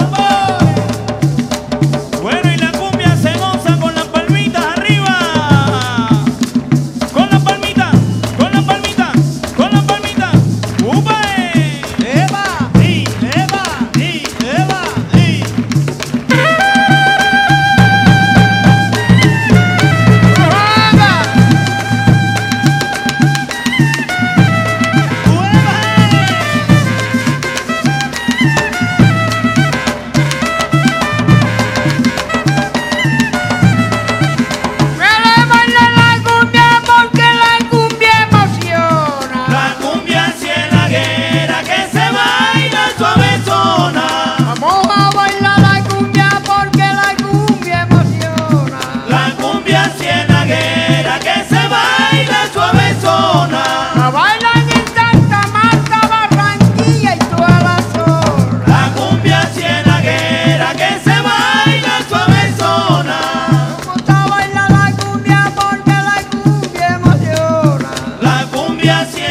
원박! Emociona. La